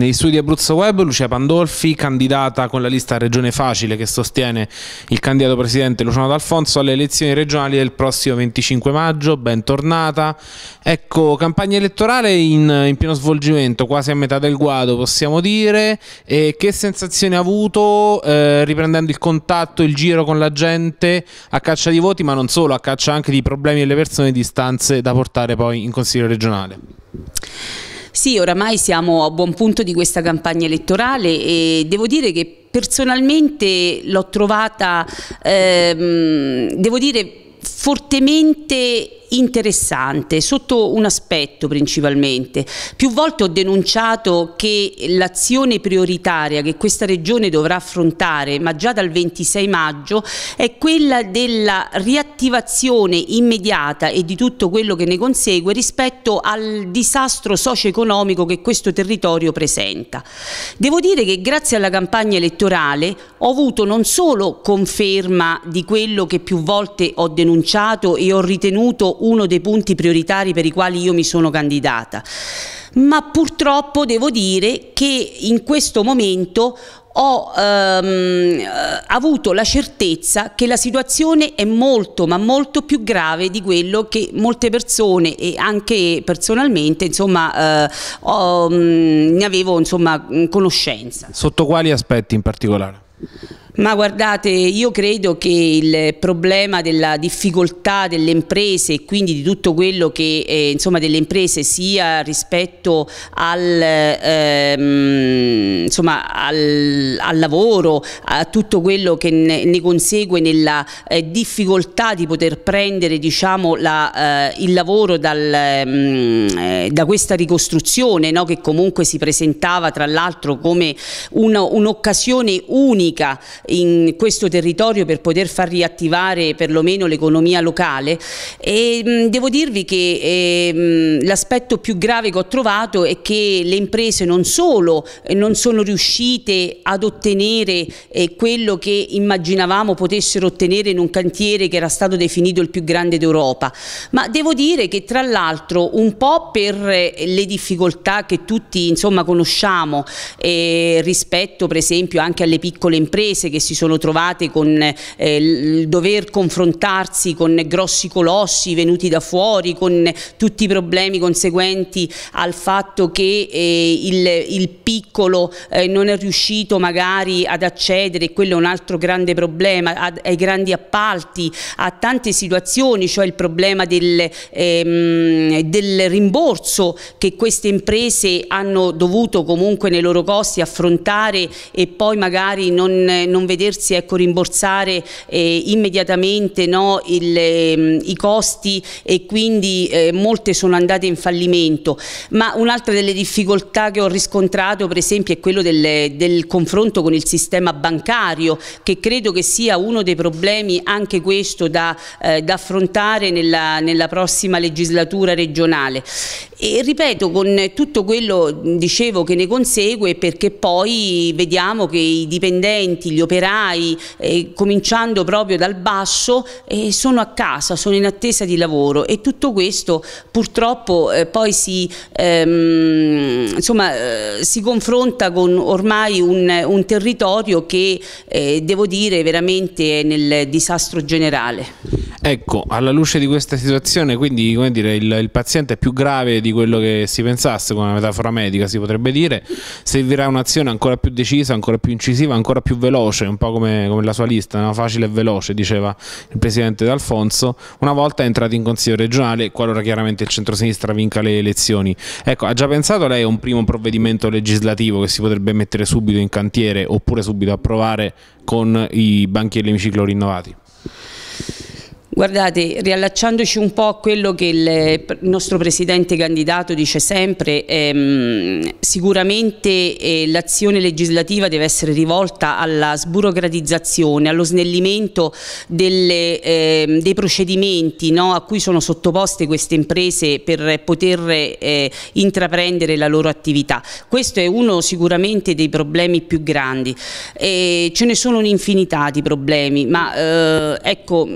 Negli studi Abruzzo Web, Lucia Pandolfi, candidata con la lista Regione Facile che sostiene il candidato presidente Luciano D'Alfonso alle elezioni regionali del prossimo 25 maggio. Bentornata. Ecco, campagna elettorale in, in pieno svolgimento, quasi a metà del guado possiamo dire. E che sensazione ha avuto eh, riprendendo il contatto, il giro con la gente a caccia di voti, ma non solo, a caccia anche di problemi delle persone e di istanze da portare poi in Consiglio regionale? Sì, oramai siamo a buon punto di questa campagna elettorale e devo dire che personalmente l'ho trovata, ehm, devo dire, fortemente interessante sotto un aspetto principalmente. Più volte ho denunciato che l'azione prioritaria che questa regione dovrà affrontare, ma già dal 26 maggio, è quella della riattivazione immediata e di tutto quello che ne consegue rispetto al disastro socio-economico che questo territorio presenta. Devo dire che grazie alla campagna elettorale ho avuto non solo conferma di quello che più volte ho denunciato e ho ritenuto uno dei punti prioritari per i quali io mi sono candidata. Ma purtroppo devo dire che in questo momento ho ehm, avuto la certezza che la situazione è molto ma molto più grave di quello che molte persone e anche personalmente insomma eh, ho, mh, ne avevo insomma conoscenza. Sotto quali aspetti in particolare? Ma guardate, io credo che il problema della difficoltà delle imprese e quindi di tutto quello che eh, insomma delle imprese sia rispetto al, ehm, insomma, al, al, lavoro, a tutto quello che ne, ne consegue nella eh, difficoltà di poter prendere diciamo, la, eh, il lavoro dal, mm, eh, da questa ricostruzione no? che comunque si presentava tra l'altro come un'occasione unica in questo territorio per poter far riattivare perlomeno l'economia locale. E mh, devo dirvi che eh, l'aspetto più grave che ho trovato è che le imprese non solo eh, non sono riuscite ad ottenere eh, quello che immaginavamo potessero ottenere in un cantiere che era stato definito il più grande d'Europa, ma devo dire che tra l'altro un po' per eh, le difficoltà che tutti insomma conosciamo eh, rispetto per esempio anche alle piccole imprese che si sono trovate con eh, il dover confrontarsi con grossi colossi venuti da fuori, con tutti i problemi conseguenti al fatto che eh, il, il, piccolo eh, non è riuscito magari ad accedere, quello è un altro grande problema, ad, ai grandi appalti, a tante situazioni, cioè il problema del, ehm, del rimborso che queste imprese hanno dovuto comunque nei loro costi affrontare e poi magari non, non vedersi ecco, rimborsare eh, immediatamente no, il, eh, i costi e quindi eh, molte sono andate in fallimento. Ma un'altra delle difficoltà che ho riscontrato per esempio è quello del, del confronto con il sistema bancario che credo che sia uno dei problemi anche questo da, eh, da affrontare nella, nella prossima legislatura regionale. E ripeto, con tutto quello dicevo che ne consegue perché poi vediamo che i dipendenti, gli operai, eh, cominciando proprio dal basso, eh, sono a casa, sono in attesa di lavoro e tutto questo purtroppo eh, poi si, ehm, insomma, eh, si confronta con ormai un, un territorio che eh, devo dire veramente è nel disastro generale. Ecco, alla luce di questa situazione, quindi dire, il, il paziente è più grave di di quello che si pensasse come una metafora medica si potrebbe dire servirà un'azione ancora più decisa ancora più incisiva ancora più veloce un po' come, come la sua lista no? facile e veloce diceva il presidente D'Alfonso una volta entrati in consiglio regionale qualora chiaramente il centrosinistra vinca le elezioni ecco ha già pensato lei a un primo provvedimento legislativo che si potrebbe mettere subito in cantiere oppure subito approvare con i banchi e l'emiciclo rinnovati Guardate, riallacciandoci un po' a quello che il nostro presidente candidato dice sempre, ehm, sicuramente eh, l'azione legislativa deve essere rivolta alla sburocratizzazione, allo snellimento delle, eh, dei procedimenti no, a cui sono sottoposte queste imprese per poter eh, intraprendere la loro attività. Questo è uno sicuramente dei problemi più grandi. ce ne sono un'infinità di problemi, ma eh, ecco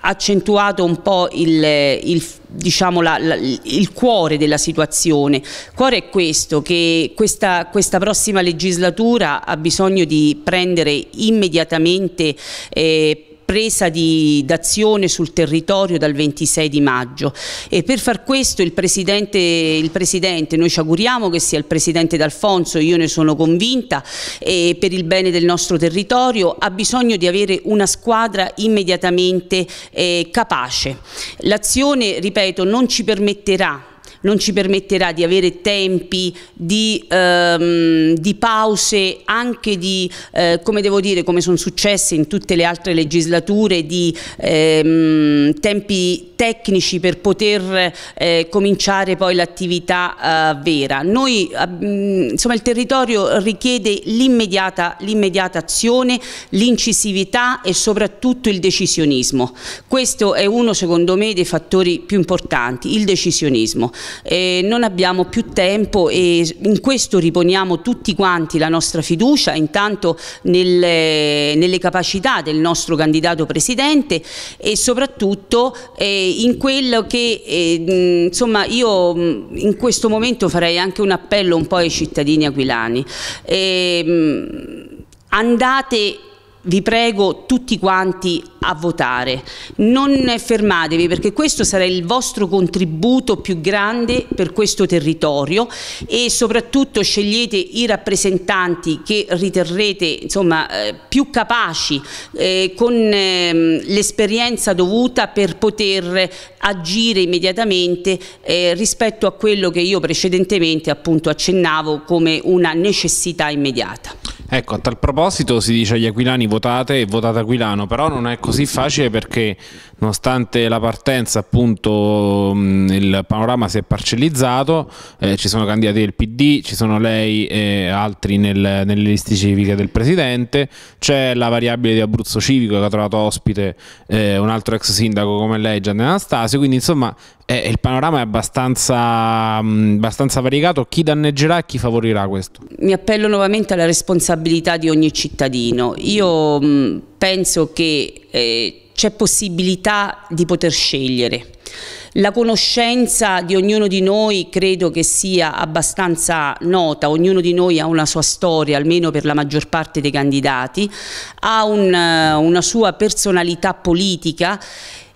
accentuato un po' il, il, diciamo la, la, il, cuore della situazione. Il cuore è questo, che questa, questa prossima legislatura ha bisogno di prendere immediatamente eh, presa d'azione sul territorio dal 26 di maggio e per far questo il Presidente, il Presidente, noi ci auguriamo che sia il Presidente D'Alfonso, io ne sono convinta, e per il bene del nostro territorio ha bisogno di avere una squadra immediatamente eh, capace. L'azione, ripeto, non ci permetterà non ci permetterà di avere tempi di, ehm, di pause anche di, eh, come devo dire, come sono successe in tutte le altre legislature, di ehm, tempi tecnici per poter eh, cominciare poi l'attività eh, vera. Noi, mm, insomma, il territorio richiede l'immediata, l'immediata azione, l'incisività e soprattutto il decisionismo. Questo è uno, secondo me, dei fattori più importanti, il decisionismo eh, non abbiamo più tempo e in questo riponiamo tutti quanti la nostra fiducia, intanto nelle, nelle capacità del nostro candidato presidente e soprattutto eh, in quello che eh, insomma io in questo momento farei anche un appello un po' ai cittadini aquilani. Ehm, andate vi prego tutti quanti a votare. Non fermatevi perché questo sarà il vostro contributo più grande per questo territorio e soprattutto scegliete i rappresentanti che riterrete insomma, eh, più capaci eh, con eh, l'esperienza dovuta per poter agire immediatamente eh, rispetto a quello che io precedentemente appunto accennavo come una necessità immediata. Ecco, a tal proposito si dice agli aquilani votate e votate Aquilano, però non è così facile perché nonostante la partenza appunto il panorama si è parcellizzato, eh, ci sono candidati del PD, ci sono lei e altri nel, nelle liste civiche del Presidente, c'è la variabile di Abruzzo Civico che ha trovato ospite eh, un altro ex sindaco come lei, Gianni Anastasio, quindi insomma eh, il panorama è abbastanza, mh, abbastanza variegato, chi danneggerà e chi favorirà questo? Mi appello nuovamente alla responsabilità di ogni cittadino, io mh, penso che eh, c'è possibilità di poter scegliere. La conoscenza di ognuno di noi credo che sia abbastanza nota, ognuno di noi ha una sua storia, almeno per la maggior parte dei candidati, ha un, una sua personalità politica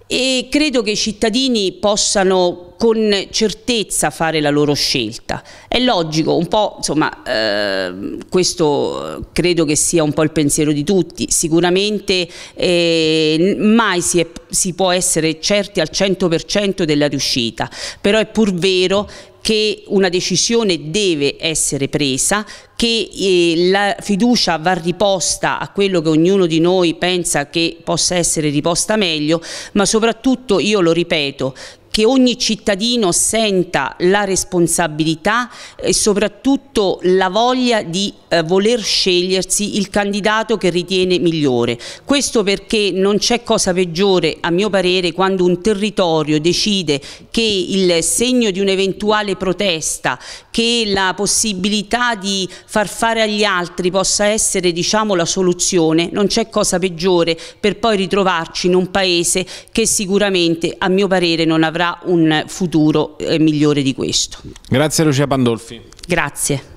e credo che i cittadini possano con certezza fare la loro scelta. È logico, un po', insomma, eh, questo credo che sia un po' il pensiero di tutti, sicuramente eh, mai si, è, si può essere certi al 100% della riuscita, però è pur vero che una decisione deve essere presa, che eh, la fiducia va riposta a quello che ognuno di noi pensa che possa essere riposta meglio, ma soprattutto io lo ripeto, che ogni cittadino senta la responsabilità e soprattutto la voglia di eh, voler scegliersi il candidato che ritiene migliore. Questo perché non c'è cosa peggiore, a mio parere, quando un territorio decide che il segno di un'eventuale protesta, che la possibilità di far fare agli altri possa essere diciamo, la soluzione, non c'è cosa peggiore per poi ritrovarci in un paese che sicuramente, a mio parere, non avrà un futuro eh, migliore di questo. Grazie Lucia Pandolfi. Grazie.